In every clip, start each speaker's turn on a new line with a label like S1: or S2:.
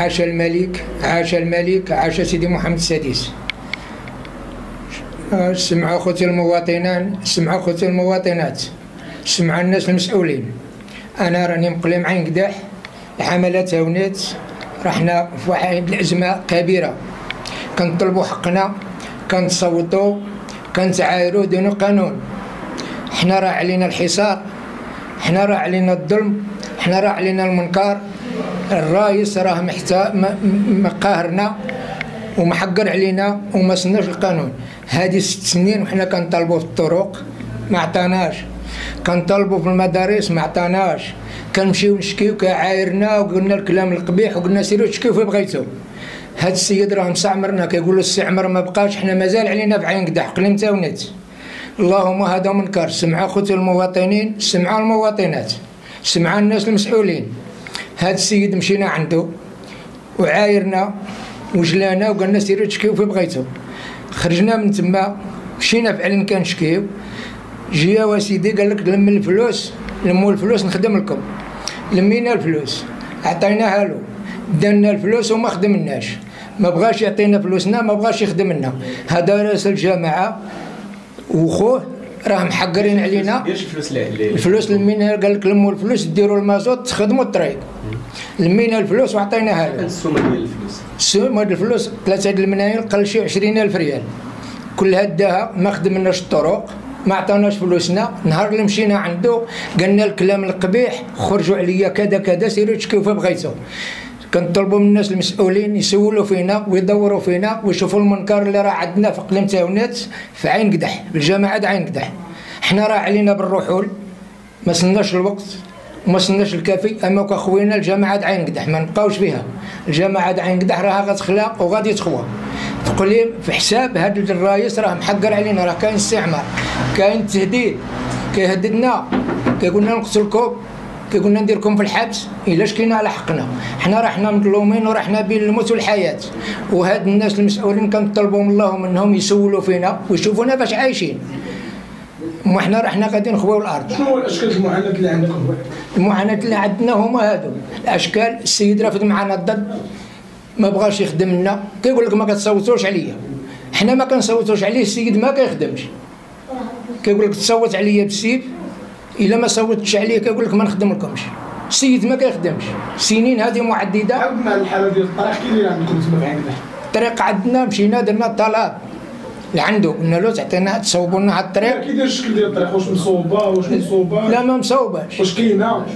S1: عاش الملك عاش الملك عاش سيدي محمد السادس. سمعوا اخوتي المواطنان سمعوا اخوتي المواطنات سمعوا الناس المسؤولين. أنا راني مقلي معين قداح الحملات هاونات رحنا في واحد الازمه كبيرة. كنطلبوا حقنا كنتصوتوا كنتعايروا دون القانون حنا راه علينا الحصار حنا راه علينا الظلم حنا راه علينا المنكر. الرايس راه محتا مقاهرنا ومحقر علينا وما صناش القانون. هذه ست سنين وحنا كنطالبوا في الطرق ما عطاناش. كنطالبوا في المدارس ما عطاناش. كنمشيو نشكيو كعايرنا وقلنا الكلام القبيح وقلنا سيروا تشكيو في بغيتو. هاد السيد راه مستعمرنا كيقول له السعمر ما بقاش حنا مازال علينا في عين قدح قليم تاونت اللهم هذا منكر سمع خوتي المواطنين سمع المواطنات سمع الناس المسؤولين. هاد السيد مشينا عنده وعايرنا وجلانا وقالنا سيروا تشكيو في بغيتو. خرجنا من تما مشينا فعلا كنشكيو جيا وسيدي قال لك لم الفلوس لموا الفلوس نخدم لكم. لمينا الفلوس عطيناها له دانا الفلوس وما خدمناش. ما بغاش يعطينا فلوسنا ما بغاش يخدم لنا هذا رأس الجامعة وخوه راه محقرين علينا.
S2: الفلوس
S1: الفلوس لمينا قال لك لموا الفلوس ديروا المازوت تخدموا الطريق. لمينا الفلوس وعطيناها له
S2: السومة ديال الفلوس.
S1: السومه ديال الفلوس ثلاثة الملايين قل شي 20000 ريال. كلها داها ما خدمناش الطرق ما عطاناش فلوسنا. نهار اللي مشينا عنده قالنا الكلام القبيح خرجوا عليا كذا كذا سيروا تشكيو في بغيتو. كنطلبوا من الناس المسؤولين يسولوا فينا ويدوروا فينا ويشوفوا المنكر اللي راه عندنا في اقليم تاونات في عين قدح في الجامعة عين قدح. حنا راه علينا بالرحول. ما سناش الوقت وما سناش الكافي أما كخوينا الجامعة عين قدح ما نبقاوش فيها. الجامعة عين قدح راها غتخلى وغادي تخوى. قليل في حساب هذا الرايس راه محقر علينا راه كاين استعمار كاين تهديد. كيهددنا كيقول لنا نقتلكم. كيقول لنا نديركم في الحبس إلا شكينا على حقنا. حنا راه حنا مظلومين وراه حنا بين الموت والحياة. وهاد الناس المسؤولين كنطلبوا من الله منهم يسولوا فينا ويشوفونا باش عايشين. وما حنا راه حنا غادي نخويو الأرض.
S3: شنو هو الأشكال المعاناه اللي عندكم؟
S1: المعاناه اللي عندنا هما هادو. الأشكال السيد رافد معنا الضد ما بغاش يخدم لنا. كيقول لك ما كتصوتوش عليا. حنا ما كنصوتوش عليه السيد ما كيخدمش. كيقول لك تصوت عليا بالسيف إلا ما صوتتش عليا كيقول لك ما نخدم لكمش. السيد ما كيخدمش. سنين هذه معددة.
S3: عاود مع الحالة ديال الطريق كي داير عندكم تما في عين
S1: الطريق عندنا مشينا درنا الطلب. لعنده. قلنا له تعطينا تصوبوا لنا هاد الطريق.
S3: كي داير الشكل ديال الطريق. واش مصوبة؟ واش مصوبة؟
S1: لا ما مصوباش.
S3: واش كاينة؟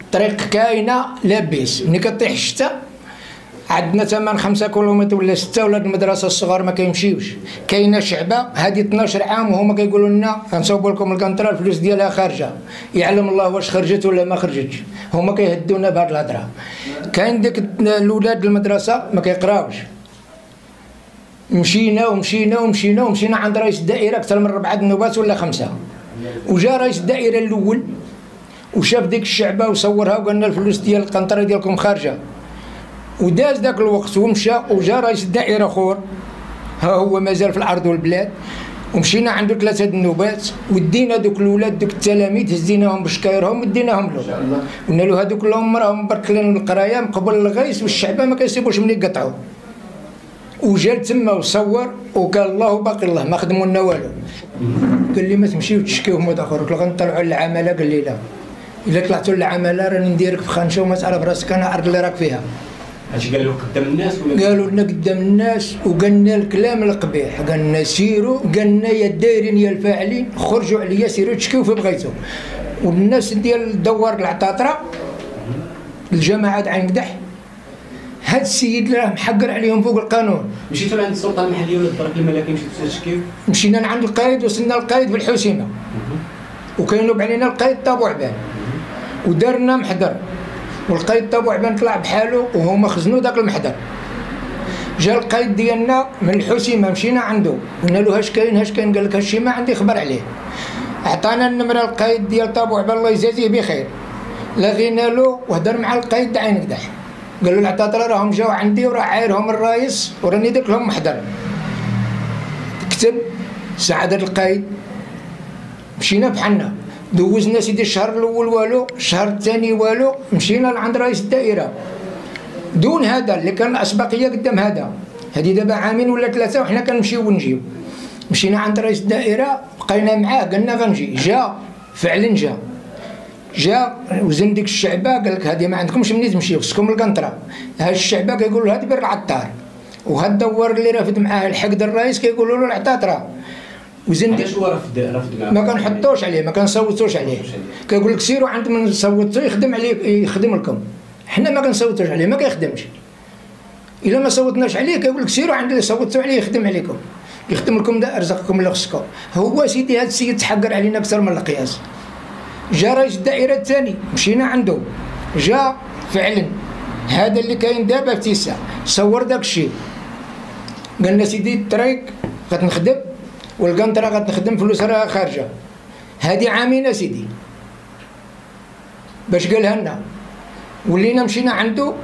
S1: الطريق كاينة لاباس. ملي كطيح الشتاء عندنا تما خمسة كيلومتر ولا ستة ولاد المدرسة الصغار ما كيمشيوش. كاينة شعبة هذه 12 عام وهما كيقولوا لنا غنصوبوا لكم الكونترا الفلوس ديالها خارجة. يعلم الله واش خرجت ولا ما خرجتش. هما كيهدونا بهاد الهضرة. كاين ديك الولاد المدرسة ما كيقراوش. مشينا ومشينا ومشينا ومشينا عند رئيس الدائرة أكثر من ربعة النوبات ولا خمسة. وجا رئيس الدائرة الأول وشاف ديك الشعبة وصورها وقال لنا الفلوس ديال القنطرة ديالكم خارجة. وداز ذاك الوقت ومشى وجا رئيس الدائرة أخر. ها هو مازال في الأرض والبلاد. ومشينا عنده ثلاثة النوبات ودينا دوك الاولاد دوك التلاميذ هزيناهم بشكايرهم وديناهم له قلنا له هذوك كلهم راهم مبركلين القرايه من قبل الغيث والشعبه ما كيسيبوش من يقطعوا وجا تما وصور وقال الله باقي الله ما خدموا لنا والو. قال لي ما تمشيو تشكيو هما آخر. قلت غنطلعوا للعماله قال لي لا. إلا طلعتوا للعماله راني نديرك في خانشة وما تعرف راسك أنا الأرض اللي راك فيها.
S2: هادشي قالوا قدام الناس ولا
S1: قالوا لنا قدام الناس وقالنا الكلام القبيح. قالنا سيروا قالنا يا الدايرين يا الفاعلين خرجوا عليا سيروا تشكيو في بغيتو. والناس ديال دوار العطاطرة الجماعات عين قدح هاد السيد راه محقر عليهم فوق القانون.
S2: مشيتوا لعند السلطة المحلية ولا الدرك الملكي مشيتوا تشكيو؟
S1: مشينا لعند القايد وصلنا القايد في الحسيمه وكينوب علينا القايد طابو عبان ودارنا محضر. والقايد تابو عبان طلع بحاله وهما خزنوا داك المحضر. جا القايد ديالنا من الحسيمه مشينا عنده قلنا له اش كاين اش كاين؟ قال لك هادشي ما عندي خبر عليه. عطانا النمره القايد ديال طابو عبان الله يجازيه بخير. لغينا له وهدر مع القايد عين قدح قال له العطاطره راهم جاو عندي وراه عايرهم الرايس وراني درت لهم محضر. كتب سعادة القايد مشينا بحالنا. دوزنا سيدي الشهر الأول والو الشهر الثاني والو مشينا لعند رئيس الدائرة. دون هذا اللي كان الأسبقية قدام هذا. هذه دابا عامين ولا ثلاثة وحنا كنمشيو ونجيو. مشينا عند رئيس الدائرة بقينا معاه قلنا غنجي. جا فعلا جا. جا وزن ديك الشعبة قال لك هذه ما عندكمش منين تمشيو خصكم القنطرة. هاد الشعبة كيقولوا هذه بير العطار. وهاد الدوار اللي رافد معاه الحقد الرئيس كيقولوا له العطاطره وزن ديك
S2: علاش هو رفض رفض
S1: ما كنحطوش عليه ما كنصوتوش عليه. كيقول لك سيروا عند من صوتوا يخدم عليه يخدم لكم. حنا ما كنصوتوش عليه ما كيخدمش. إلا ما صوتناش عليه كيقول لك سيروا عند اللي صوتوا عليه يخدم عليكم. يخدم لكم دا ارزقكم اللي خصكم. هو سيدي هذا السيد تحقر علينا أكثر من القياس. جا رئيس الدائرة الثاني مشينا عنده. جا فعلا. هذا اللي كاين دابا في تيسا صور داك الشيء. قالنا سيدي الطريق غتنخدم. والقنطره غتنخدم فلوس راها خارجة. هذه عامين سيدي. باش قالها لنا ولينا مشينا عنده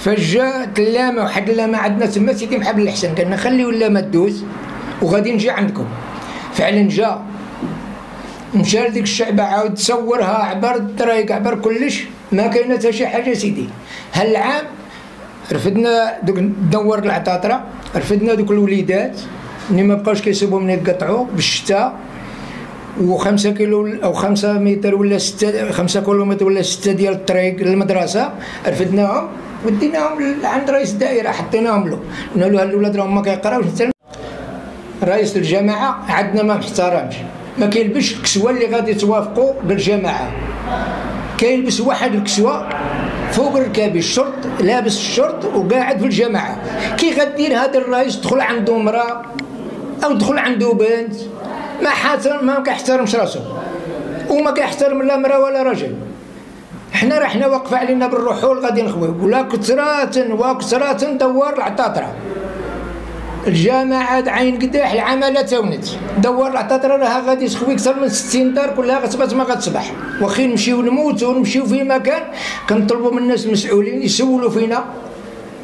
S1: فجا تلامه وحد اللامه عندنا تما سيدي محمد الحسن. قالنا خليو اللامه تدوز وغادي نجي عندكم. فعلا جا. مشى لديك الشعبة عاود تصورها عبر الطريق عبر كلش. ما كاينة حتى شي حاجة سيدي. هالعام رفدنا دوك دور العطاطرة رفدنا دوك الوليدات. اللي ما بقاوش كيسيبوا من يقطعوا بالشتاء وخمسة كيلو أو خمسة متر ولا ستة خمسة كيلومتر ولا ستة ديال الطريق للمدرسة رفدناهم وديناهم عند رئيس الدائرة حطيناهم له. قلنا له هالولاد راهم ما كيقراوش انت رئيس الجماعة عندنا ما محترمش. ما كيلبسش الكسوة اللي غادي توافقوا بالجماعة كيلبس واحد الكسوة فوق ركابي الشرط لابس الشرط وقاعد في الجماعة كي غدير هذا الرئيس دخل عنده امرأة أو دخل عنده بنت. ما حاتر ما كيحترمش راسو. وما كيحترم لا امرأة ولا رجل. حنا رحنا واقفة علينا بالرحول غادي نخويو ولا كثرة وكثرة دوار العطاطرة. الجامعة عين قداح العمالة تونت. دور العطاطرة راها غادي تخوي أكثر من 60 دار كلها غتصبح ما غتصبح. واخي نمشيو نموتو ونمشيو في مكان كنطلبوا من الناس المسؤولين يسولوا فينا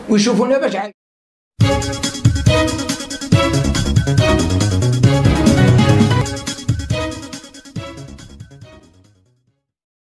S1: ويشوفونا باش